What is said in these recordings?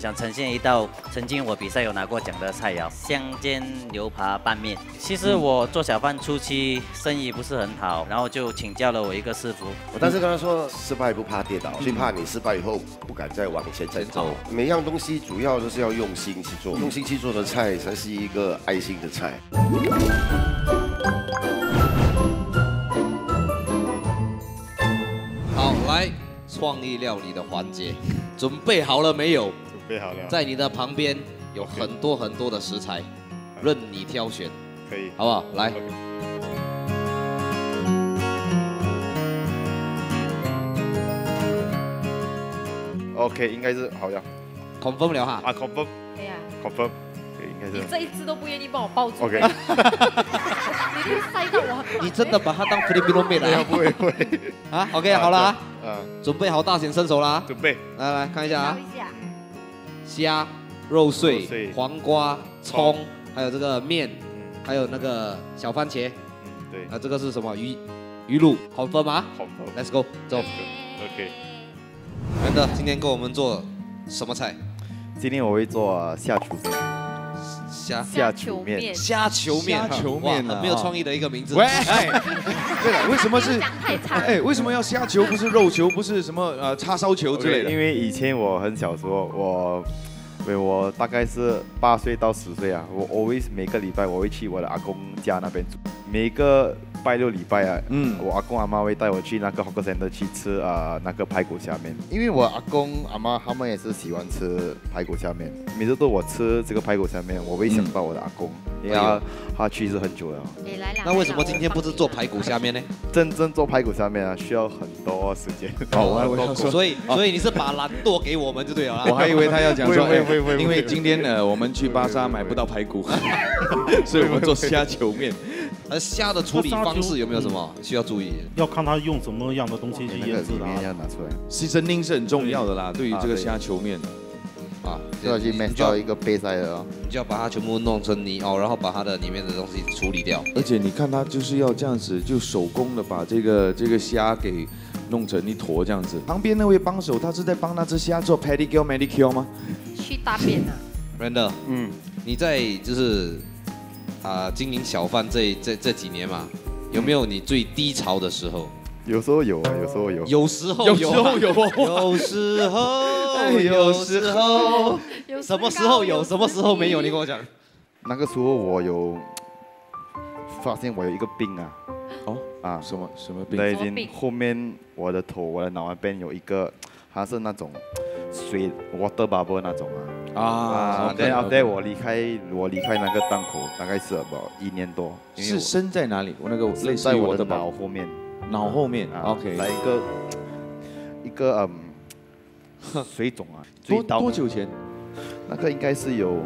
我想呈现一道曾经我比赛有拿过奖的菜肴——香煎牛扒拌面。其实我做小贩初期生意不是很好，然后就请教了我一个师傅。我当时跟他说，失败不怕跌倒，最怕你失败以后不敢再往前再走。每样东西主要都是要用心去做，用心去做的菜才是一个爱心的菜。好，来创意料理的环节，准备好了没有？准备好了。在你的旁边有很多很多的食材，任你挑选，可以，好不好？来。OK，应该是好像。confirm 了哈。啊，confirm。哎呀。confirm。对，应该是。你这一次都不愿意帮我抱住。OK。你一定塞到我。你真的把它当菲律宾妹来啊？不会不会。啊，OK，好了啊。嗯。准备好大显身手啦。准备。来来看一下啊。虾、肉碎、黄瓜、葱，还有这个面，还有那个小番茄。嗯，对。啊，这个是什么鱼？鱼露，好分吗？好分。Let's go，走。OK。安德今天给我们做什么菜？今天我会做虾球面。虾虾球面。虾球面。虾球面很没有创意的一个名字。喂，对了，为什么是？哎，为什么要虾球？不是肉球，不是什么呃叉烧球之类的？因为以前我很小时候，我，对我大概是八岁到十岁啊，我 always 每个礼拜我会去我的阿公家那边住，每个。拜六礼拜啊，嗯，我阿公阿妈会带我去那个 hawker center 去吃啊、呃、那个排骨虾面，因为我阿公阿妈他们也是喜欢吃排骨虾面，每次都我吃这个排骨虾面，我会想到我的阿公，嗯、因为他他去世很久了。那为什么今天不是做排骨下面呢？真正做排骨下面啊，需要很多时间。哦，所以所以你是把懒惰给我们就对了。我还以为他要讲说，因为今天呢，我们去巴沙买不到排骨，所以我们做虾球面。而虾的处理方式有没有什么需要注意？要看他用什么样的东西去腌制的。要拿出来。牺牲丁是很重要的啦，对于这个虾球面。啊，就要去 mix 到一个杯塞的哦，你就要把它全部弄成泥哦，然后把它的里面的东西处理掉。而且你看它就是要这样子，就手工的把这个这个虾给弄成一坨这样子。旁边那位帮手，他是在帮那只虾做 pedicure manicure 吗？去大便啊。Randa，嗯，你在就是啊、呃、经营小贩这这这几年嘛，有没有你最低潮的时候？有时候有啊，有时候有。有时候有，有时候有，有时候，有时候，什么时候有，什么时候没有？你跟我讲。那个时候我有发现我有一个病啊。哦啊，什么什么病？对，已经后面我的头、我的脑那边有一个，它是那种水 water bubble 那种啊。啊，对啊，对，我离开我离开那个档口大概是 about 一年多。是生在哪里？我那个类似在我的脑后面。脑后面，OK，来一个 一个嗯水肿啊，多多久前？那个应该是有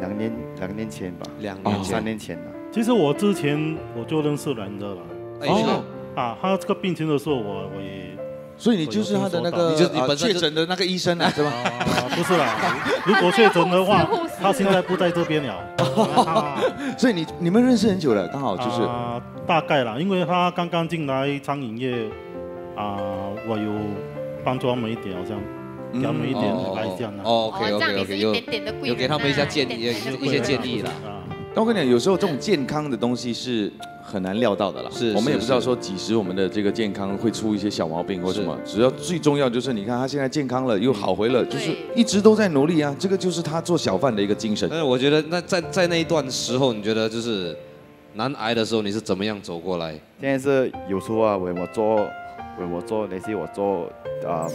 两年两年前吧，两年三年前了。其实我之前我就认识人的了，哦，啊，他这个病情的时候，我我也。所以你就是他的那个，你就你本确诊的那个医生啊，是吧？啊，不是啦，如果确诊的话，他现在不在这边了。所以你你们认识很久了，刚好就是。啊，大概啦，因为他刚刚进来餐饮业，啊，我有帮助他们一点，好像给他们一点来讲呢。哦，OK OK OK，有有给他们一些建议，一些建议啦。但我跟你讲，有时候这种健康的东西是很难料到的啦。是，我们也不知道说几时我们的这个健康会出一些小毛病或什么。只要最重要就是，你看他现在健康了，又好回了，就是一直都在努力啊。这个就是他做小贩的一个精神。但是我觉得，那在在那一段时候，你觉得就是难挨的时候，你是怎么样走过来？现在是有时候啊，我我做，我我做那些我做啊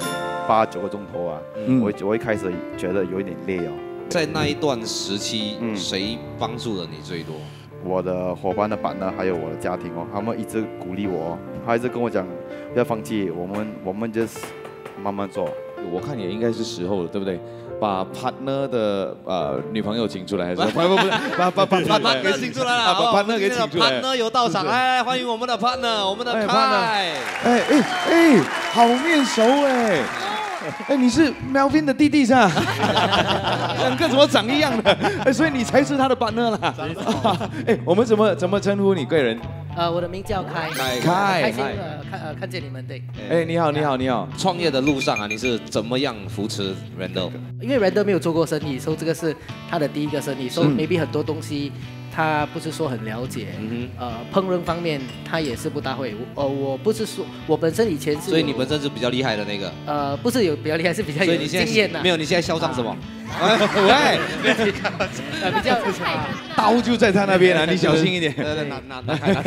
八九个钟头啊，嗯、我我一开始觉得有一点累哦。在那一段时期，嗯、谁帮助了你最多？我的伙伴的板呢，还有我的家庭哦，他们一直鼓励我，他一直跟我讲不要放弃，我们我们就是慢慢做。我看也应该是时候了，对不对？把 partner 的呃女朋友请出来，还是不不 不，把把把 partner 给请出来了，把 partner 给请出来。partner 有到场，来欢迎我们的 partner，我们的 partner。哎哎哎，好面熟哎。哎，你是 Melvin 的弟弟是吧？两个怎么长一样的？哎所以你才是他的 partner 啦。哎，我们怎么怎么称呼你贵人？呃，我的名叫开，开。开。心开。呃看呃看见你们对，哎，你好，你好，你好。创业的路上啊，你是怎么样扶持 Randall？因为 Randall 没有做过生意，所以这个是他的第一个生意，所以嗯。maybe 很多东西他不是说很了解，呃，烹饪方面他也是不大会。我呃，我不是说我本身以前是，所以你本身是比较厉害的那个。呃不是有比较厉害，是比较有经验呐、在没有？你现在嚣张什么？喂，呃比较刀就在他那边啊，你小心一点。拿拿拿拿拿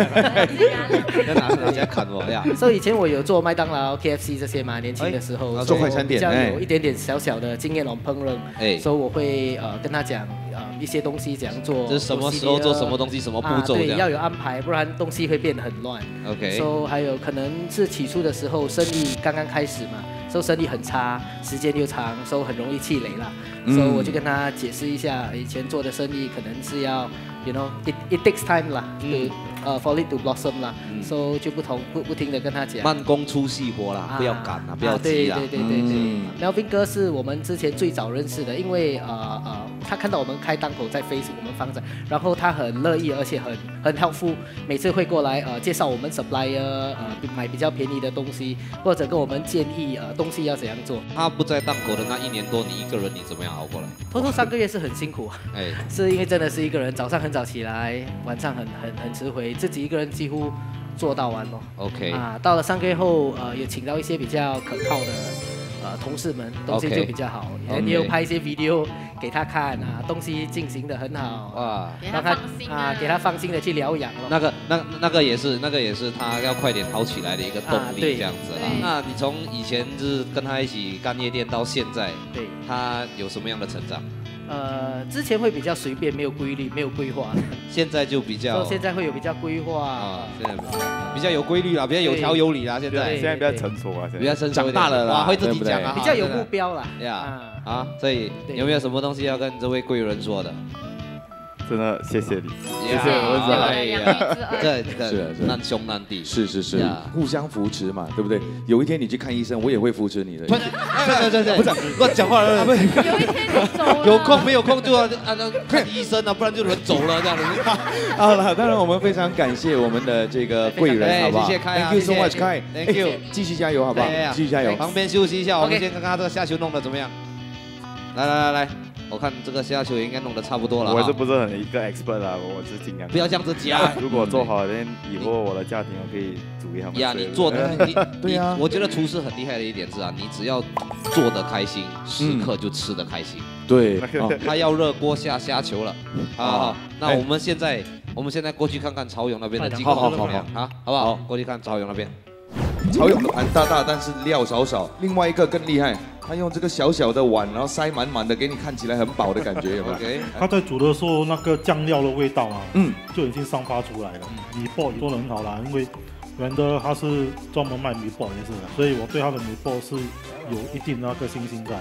拿拿砍我呀！所以以前我有做麦当劳、KFC 这些嘛，年轻的时候哎做快餐店比有一点点小小的经验哦，烹饪，哎所以我会呃跟他讲呃一些东西怎样做，这是什么时候做什么东西，什么步啊对，骤这样要有安排，不然东西会变得很乱。OK 所以还有可能是起初的时候生意刚刚开始嘛，所以生意很差，时间又长，所以很容易气馁啦。嗯所以我就跟他解释一下，以前做的生意可能是要，you know it takes time 啦，嗯 to 呃 for it to blossom 啦，所以就不同不不停的跟他讲。慢工出细活啦，不要赶啊，不要急啦。对对对对对。嗯 Melvin 哥是我们之前最早认识的，因为呃呃，他看到我们开档口在 Facebook 我们放着，然后他很乐意，而且很很 helpful，每次会过来呃介绍我们 supplier 呃买比较便宜的东西，或者跟我们建议呃东西要怎样做。他不在档口的那一年多，你一个人你怎么样熬过来？偷偷三个月是很辛苦，哎，是因为真的是一个人，早上很早起来，晚上很很很迟回，自己一个人几乎做到完哦。OK 啊，到了三个月后，呃，也请到一些比较可靠的呃同事们，东西就比较好。也有拍一些 video 给他看啊，东西进行的很好。哇，让他啊，给他放心的去疗养了。那个那那个也是那个也是他要快点好起来的一个动力，这样子啦。那你从以前就是跟他一起干夜店到现在，对，他有什么样的成长？呃，之前会比较随便，没有规律，没有规划。现在就比较现在会有比较规划。啊，现在比较有规律啦，比较有条有理啦。现在现在比较成熟啊，比较成熟，长大了啦，会自己讲啊，比较有目标啦。呀啊，所以有没有什么东西要跟这位贵人说的？真的谢谢你，谢谢文子。哎呀，这这是啊是啊难兄难弟，是是是，互相扶持嘛，对不对？有一天你去看医生，我也会扶持你的。对对对对，不是乱讲话了，不是。有一天你走，有空没有空就要按照看医生啊，不然就人走了这样子。好了，当然我们非常感谢我们的这个贵人，哎好不好？谢谢开啊 Thank you so 谢谢 much，开 Thank you 哎继续加油，好不好？继续加油。旁边休息一下，我们先看看他这个下球弄的怎么样。来来来来，我看这个下球也应该弄得差不多了我是。不是很一个 expert 啊，我是尽量。不要这样子讲 如果做好，那以后我的家庭我可以煮给他们。呀，你做的，你对呀我觉得厨师很厉害的一点是啊，你只要做的开心，食客就吃的开心。对，哦他要热锅下虾球了。好好好，那哎我们现在我们现在过去看看曹勇那边的情好好况怎么样好啊？好不好？过去看曹勇那边。曹勇的盘大大，但是料少少。另外一个更厉害，他用这个小小的碗，然后塞满满的，给你看起来很饱的感觉，有没有？OK，他在煮的时候，那个酱料的味道啊，嗯，就已经散发出来了。米爆做的很好啦，因为原的他是专门卖米爆也是的，所以我对他的米爆是有一定的那个信心在。